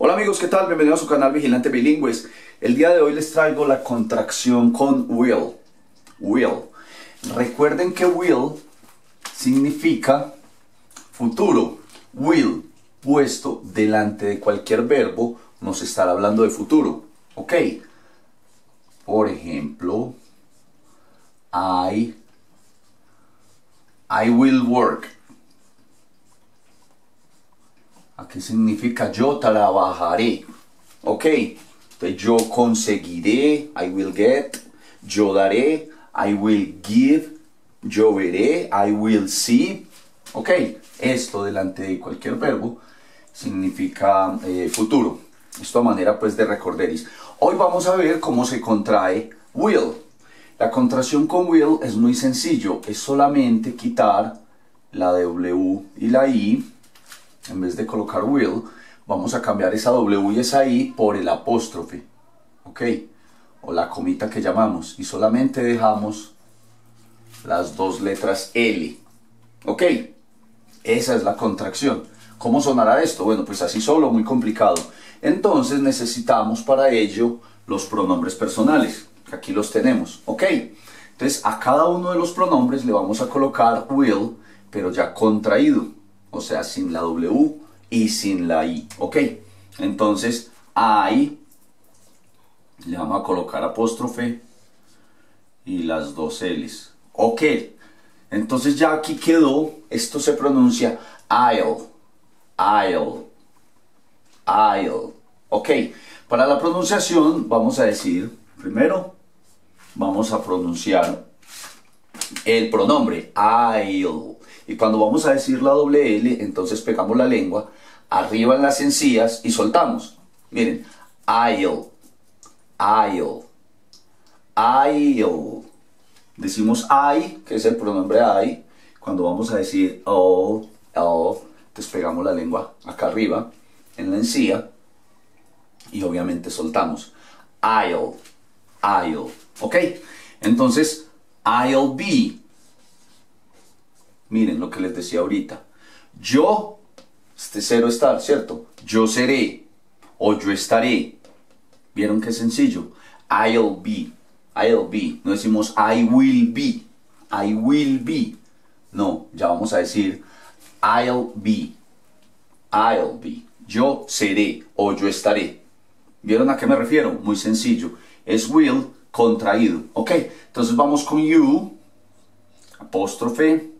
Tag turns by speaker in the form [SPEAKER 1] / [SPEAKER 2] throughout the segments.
[SPEAKER 1] Hola amigos, ¿qué tal? Bienvenidos a su canal Vigilante Bilingües. El día de hoy les traigo la contracción con will. Will. Recuerden que will significa futuro. Will, puesto delante de cualquier verbo, nos estará hablando de futuro. ¿Ok? Por ejemplo, I, I will work. Aquí significa yo trabajaré. ¿Ok? Entonces yo conseguiré, I will get, yo daré, I will give, yo veré, I will see. ¿Ok? Esto delante de cualquier verbo significa eh, futuro. Esto a manera pues de recorderis. Hoy vamos a ver cómo se contrae will. La contracción con will es muy sencillo. Es solamente quitar la W y la I en vez de colocar will, vamos a cambiar esa W y esa I por el apóstrofe, ¿ok? O la comita que llamamos, y solamente dejamos las dos letras L, ¿ok? Esa es la contracción. ¿Cómo sonará esto? Bueno, pues así solo, muy complicado. Entonces necesitamos para ello los pronombres personales, aquí los tenemos, ¿ok? Entonces a cada uno de los pronombres le vamos a colocar will, pero ya contraído o sea, sin la W y sin la I, ¿ok? Entonces, I, le vamos a colocar apóstrofe y las dos L's, ¿ok? Entonces ya aquí quedó, esto se pronuncia I'll, I'll, I'll, ¿ok? Para la pronunciación vamos a decir, primero, vamos a pronunciar el pronombre I'll, y cuando vamos a decir la doble L, entonces pegamos la lengua arriba en las encías y soltamos. Miren, I'll, I'll, I'll. Decimos I, que es el pronombre I. Cuando vamos a decir oh, oh, entonces pegamos la lengua acá arriba en la encía y obviamente soltamos. I'll, I'll. ¿Ok? Entonces, I'll be. Miren lo que les decía ahorita. Yo, este cero estar, ¿cierto? Yo seré o yo estaré. ¿Vieron qué sencillo? I'll be. I'll be. No decimos I will be. I will be. No, ya vamos a decir I'll be. I'll be. Yo seré o yo estaré. ¿Vieron a qué me refiero? Muy sencillo. Es will contraído. ¿Ok? Entonces vamos con you. Apóstrofe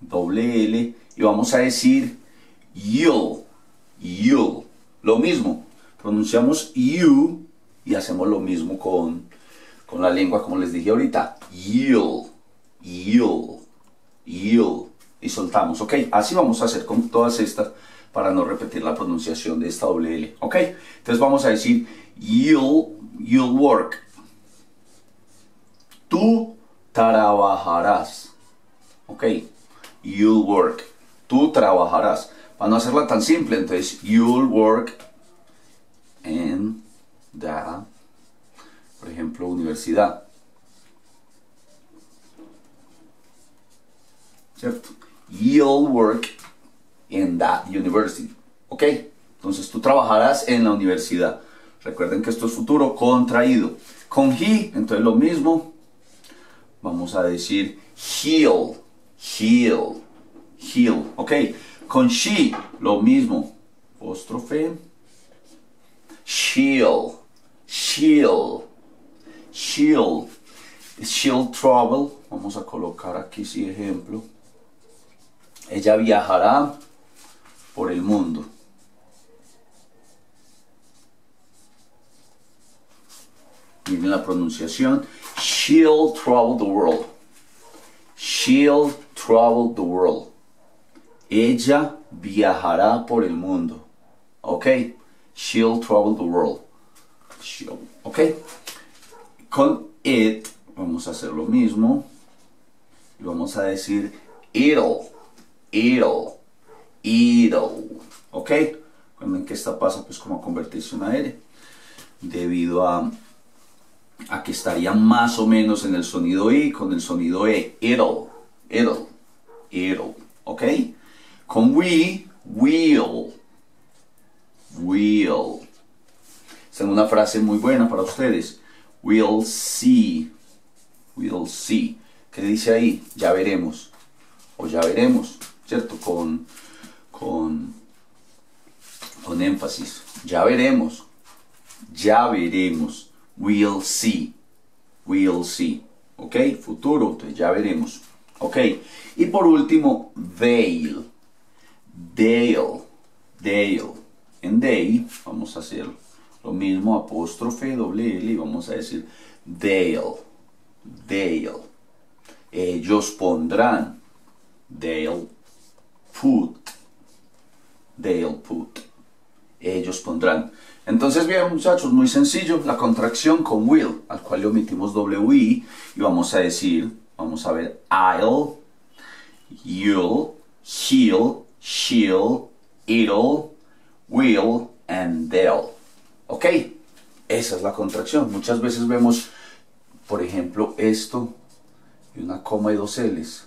[SPEAKER 1] doble L y vamos a decir you'll, you'll. Lo mismo, pronunciamos you y hacemos lo mismo con, con la lengua como les dije ahorita. You'll, you'll, you'll. Y soltamos, ¿ok? Así vamos a hacer con todas estas para no repetir la pronunciación de esta doble L, ¿ok? Entonces vamos a decir you'll, you'll work. Tú trabajarás, ¿ok? you'll work. Tú trabajarás. Para no hacerla tan simple, entonces, you'll work in the, por ejemplo, universidad. ¿Cierto? You'll work in that university. ¿Ok? Entonces tú trabajarás en la universidad. Recuerden que esto es futuro contraído. Con he, entonces lo mismo. Vamos a decir he'll heal, heal, ok. Con she, lo mismo, apóstrofe, shield, shield, shield, shield travel, vamos a colocar aquí sí ejemplo. Ella viajará por el mundo. Miren la pronunciación. She'll travel the world. She'll travel the world. Ella viajará por el mundo. ¿Ok? She'll travel the world. She'll. ¿Ok? Con it vamos a hacer lo mismo. Y vamos a decir it'll. It'll. It'll. ¿Ok? Recuerden que esta pasa pues como a convertirse en una R. Debido a a que estaría más o menos en el sonido I con el sonido E. It'll, it'll, it'll. ¿Ok? Con we, will, will. Tengo una frase muy buena para ustedes. We'll see. We'll see. ¿Qué dice ahí? Ya veremos. O ya veremos, ¿cierto? Con, con, con énfasis. Ya veremos. Ya veremos. We'll see. We'll see. ¿Ok? Futuro, entonces ya veremos. ¿Ok? Y por último, they'll. Dale. Dale. En they vamos a hacer lo mismo, apóstrofe, doble L y vamos a decir they'll. They'll. Ellos pondrán. They'll put. They'll put. Ellos pondrán. Entonces, bien, muchachos, muy sencillo. La contracción con will, al cual le omitimos WI y vamos a decir, vamos a ver, I'll, you'll, he'll, she'll, it'll, will, and they'll. ¿Ok? Esa es la contracción. Muchas veces vemos, por ejemplo, esto y una coma y dos L's.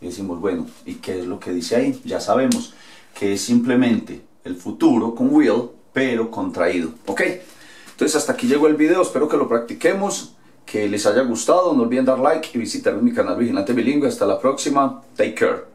[SPEAKER 1] Y decimos, bueno, ¿y qué es lo que dice ahí? Ya sabemos que es simplemente el futuro con will, pero contraído. ¿Ok? Entonces hasta aquí llegó el video, espero que lo practiquemos, que les haya gustado, no olviden dar like y visitar mi canal Vigilante Bilingüe. Hasta la próxima, take care.